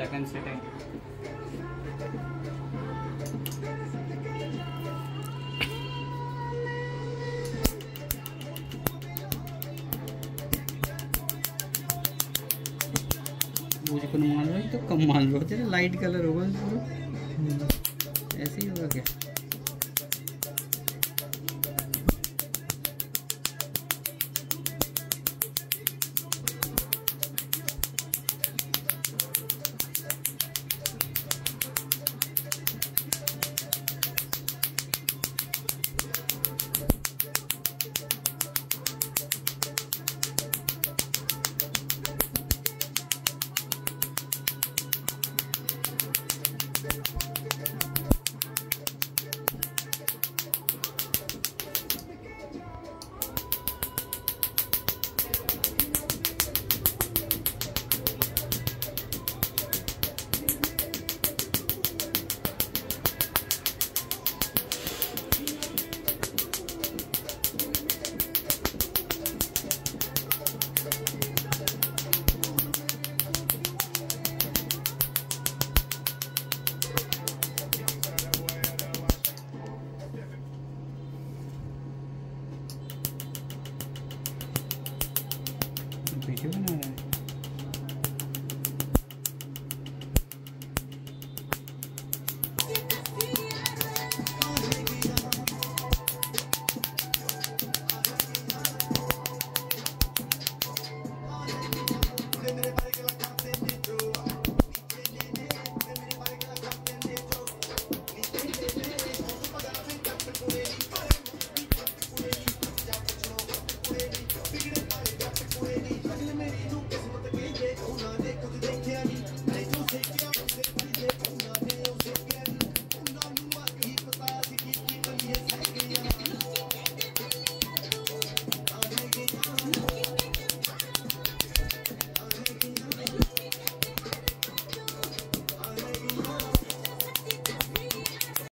Second मुझे मुझको मान लो तो कम मान लो, तेरे लाइट कलर होगा पूरा ऐसे ही होगा क्या? You're